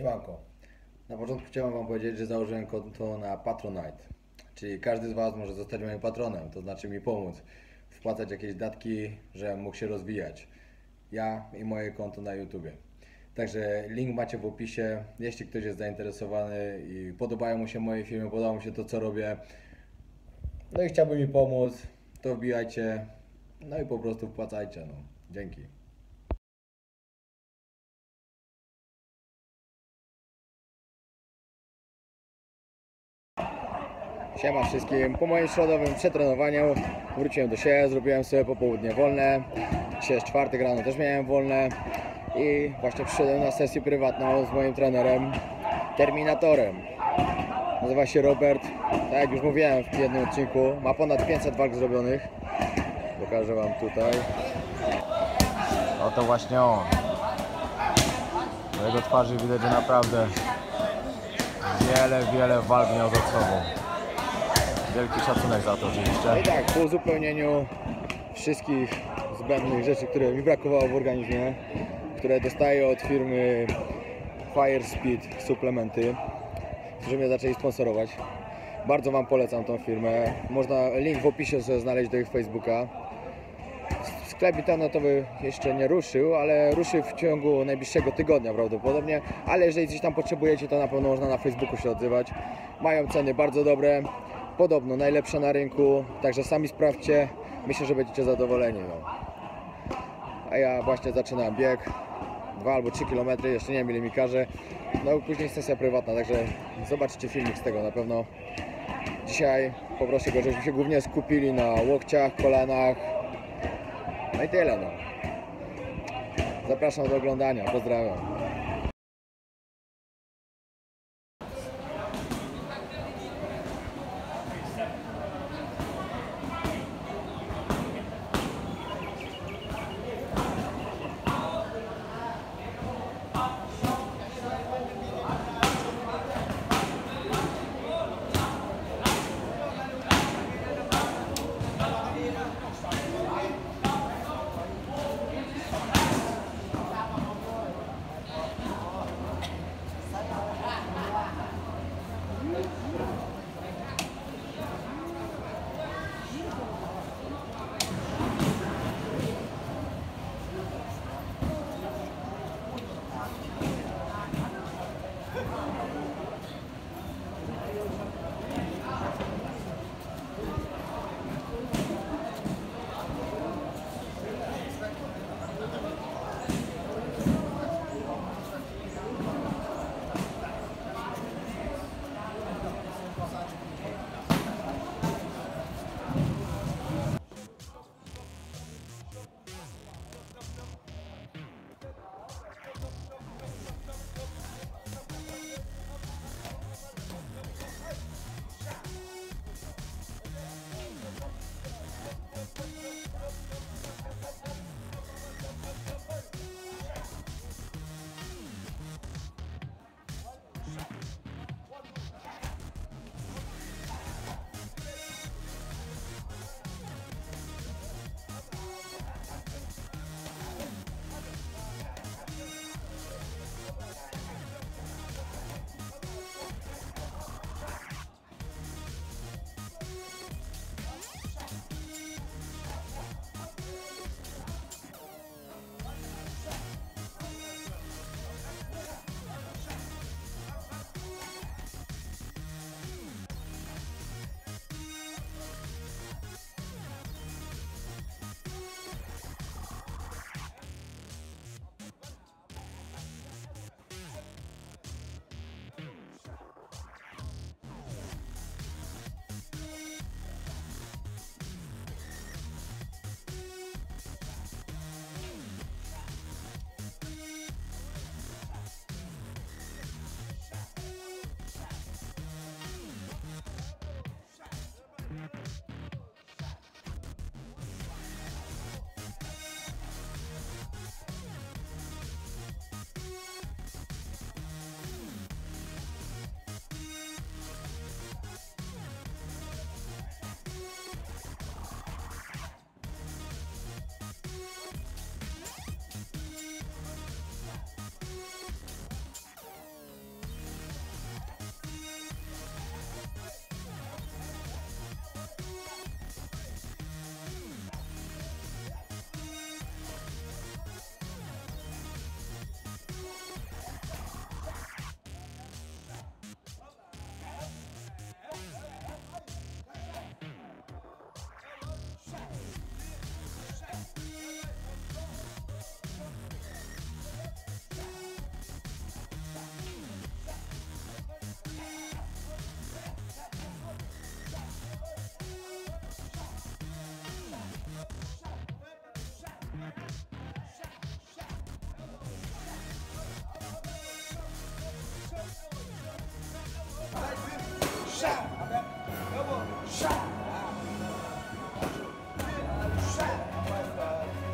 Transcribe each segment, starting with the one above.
Siemanko. Na początku chciałem Wam powiedzieć, że założyłem konto na Patronite. Czyli każdy z Was może zostać moim patronem, to znaczy mi pomóc. Wpłacać jakieś datki, żebym mógł się rozwijać. Ja i moje konto na YouTubie. Także link macie w opisie. Jeśli ktoś jest zainteresowany i podobają mu się moje filmy, podoba mu się to, co robię, no i chciałby mi pomóc, to wbijajcie, no i po prostu wpłacajcie. No. Dzięki. Siema wszystkim. Po moim środowym przetrenowaniu wróciłem do siebie, zrobiłem sobie popołudnie wolne. Dzisiaj jest czwartek rano, też miałem wolne. I właśnie przyszedłem na sesję prywatną z moim trenerem, Terminatorem. Nazywa się Robert. Tak jak już mówiłem w jednym odcinku, ma ponad 500 walk zrobionych. Pokażę Wam tutaj. Oto właśnie on. Jego twarzy widać, że naprawdę wiele, wiele walk miał za sobą. Wielki szacunek za to oczywiście. No i tak, po uzupełnieniu wszystkich zbędnych rzeczy, które mi brakowało w organizmie, które dostaję od firmy Fire Speed suplementy, którzy mnie zaczęli sponsorować. Bardzo Wam polecam tą firmę. Można link w opisie sobie znaleźć do ich Facebooka. Sklep internetowy jeszcze nie ruszył, ale ruszy w ciągu najbliższego tygodnia prawdopodobnie. Ale jeżeli coś tam potrzebujecie, to na pewno można na Facebooku się odzywać. Mają ceny bardzo dobre, podobno najlepsze na rynku, także sami sprawdźcie. Myślę, że będziecie zadowoleni. No. A ja właśnie zaczynam bieg. 2 albo 3 km, jeszcze nie wiem ile mi każe. No później sesja prywatna, także zobaczycie filmik z tego na pewno. Dzisiaj poproszę go, żebyśmy się głównie skupili na łokciach, kolanach. No i tyle no. Zapraszam do oglądania, pozdrawiam.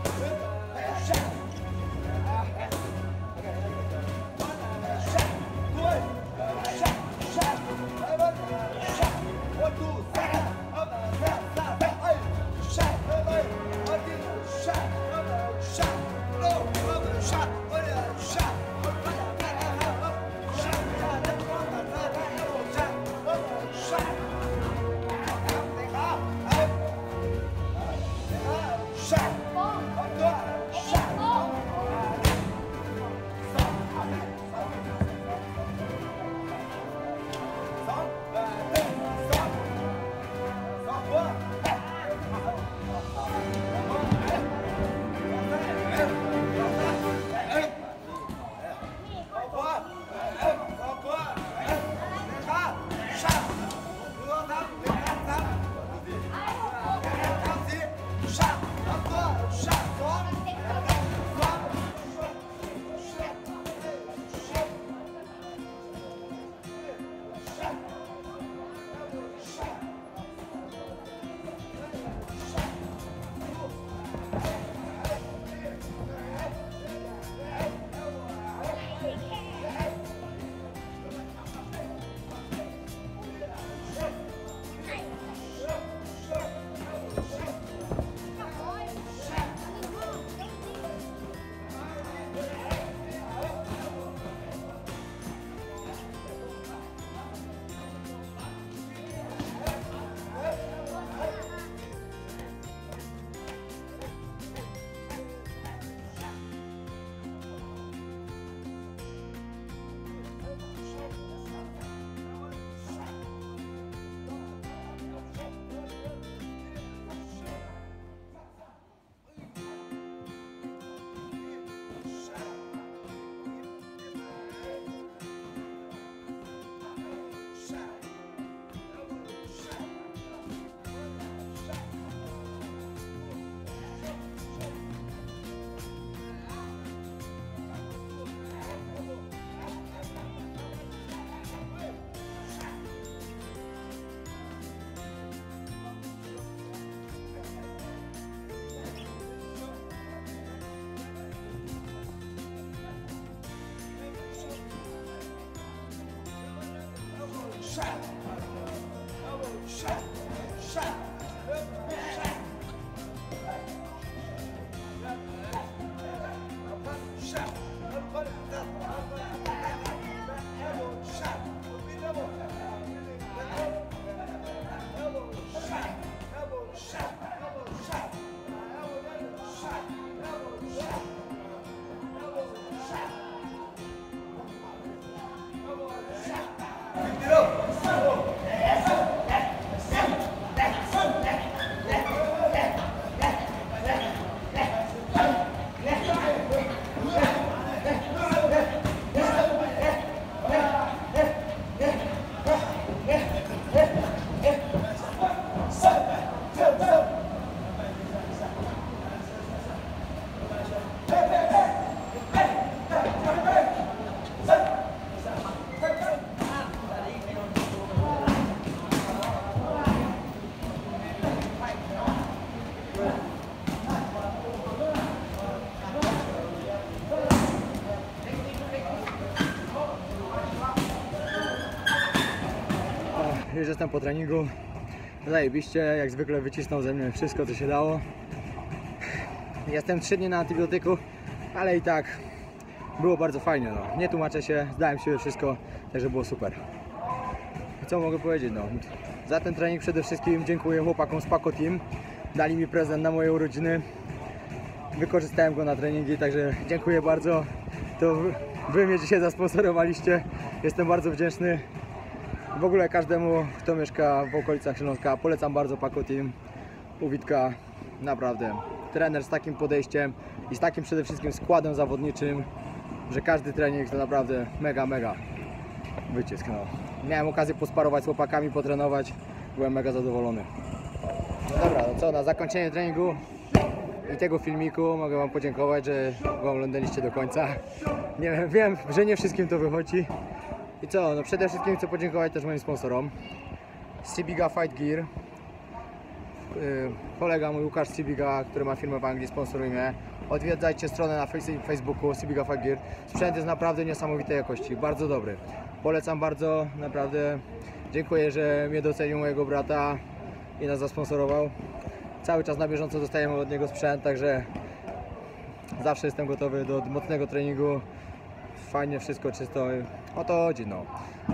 Yeah. trap. Już jestem po treningu. Zajebiście, jak zwykle wycisnął ze mnie wszystko co się dało. Jestem 3 dni na antybiotyku, ale i tak było bardzo fajnie. No. Nie tłumaczę się, zdałem się wszystko, także było super. Co mogę powiedzieć? No. Za ten trening przede wszystkim dziękuję chłopakom z Paco Team. Dali mi prezent na moje urodziny. Wykorzystałem go na treningi, także dziękuję bardzo. To wy- mnie dzisiaj zasponsorowaliście. Jestem bardzo wdzięczny. W ogóle każdemu, kto mieszka w okolicach Śląska, polecam bardzo Paco Team. U Witka, naprawdę. Trener z takim podejściem i z takim przede wszystkim składem zawodniczym, że każdy trening to naprawdę mega, mega wycisk. No. Miałem okazję posparować z chłopakami, potrenować. Byłem mega zadowolony. No dobra, no co, na zakończenie treningu i tego filmiku mogę Wam podziękować, że Wam oglądaliście do końca. Nie wiem, wiem, że nie wszystkim to wychodzi. I co, no przede wszystkim chcę podziękować też moim sponsorom. Cibiga Fight Gear. Yy, Kolega mój Łukasz Cibiga, który ma firmę w Anglii, sponsoruje mnie. Odwiedzajcie stronę na Face- Facebooku Cibiga Fight Gear. Sprzęt jest naprawdę niesamowitej jakości, bardzo dobry. Polecam bardzo, naprawdę. Dziękuję, że mnie docenił mojego brata i nas zasponsorował. Cały czas na bieżąco dostajemy od niego sprzęt, także zawsze jestem gotowy do mocnego treningu fajnie, wszystko czysto. O to chodzi, no.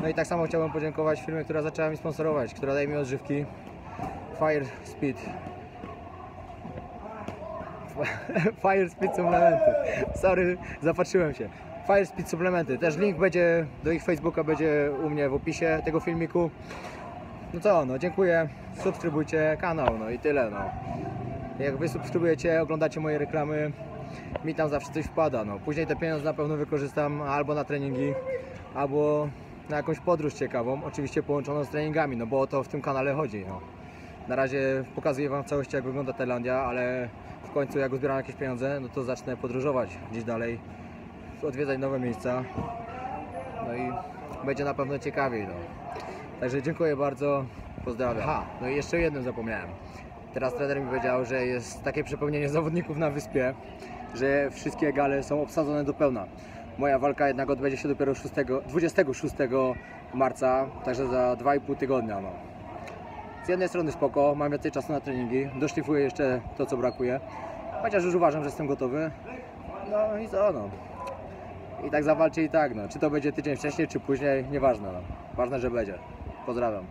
No i tak samo chciałbym podziękować firmie, która zaczęła mi sponsorować, która daje mi odżywki. Fire Speed. Fire Speed suplementy. Sorry, zapatrzyłem się. Fire Speed suplementy. Też link będzie do ich Facebooka będzie u mnie w opisie tego filmiku. No co, no dziękuję. Subskrybujcie kanał, no i tyle, no. Jak wy subskrybujecie, oglądacie moje reklamy, mi tam zawsze coś wpada. No. Później te pieniądze na pewno wykorzystam albo na treningi, albo na jakąś podróż ciekawą, oczywiście połączoną z treningami, no bo o to w tym kanale chodzi. No. Na razie pokazuję Wam w całości jak wygląda Tajlandia, ale w końcu jak uzbieram jakieś pieniądze, no to zacznę podróżować gdzieś dalej, odwiedzać nowe miejsca. No i będzie na pewno ciekawiej. No. Także dziękuję bardzo, pozdrawiam. Ha, no i jeszcze jednym zapomniałem. Teraz trener mi powiedział, że jest takie przepełnienie zawodników na wyspie, że wszystkie gale są obsadzone do pełna. Moja walka jednak odbędzie się dopiero 6, 26 marca, także za 2,5 tygodnia. No. Z jednej strony spoko, mam więcej czasu na treningi, doszlifuję jeszcze to co brakuje, chociaż już uważam, że jestem gotowy. No i co no. I tak zawalczę i tak no. Czy to będzie tydzień wcześniej, czy później, nieważne no. Ważne, że będzie. Pozdrawiam.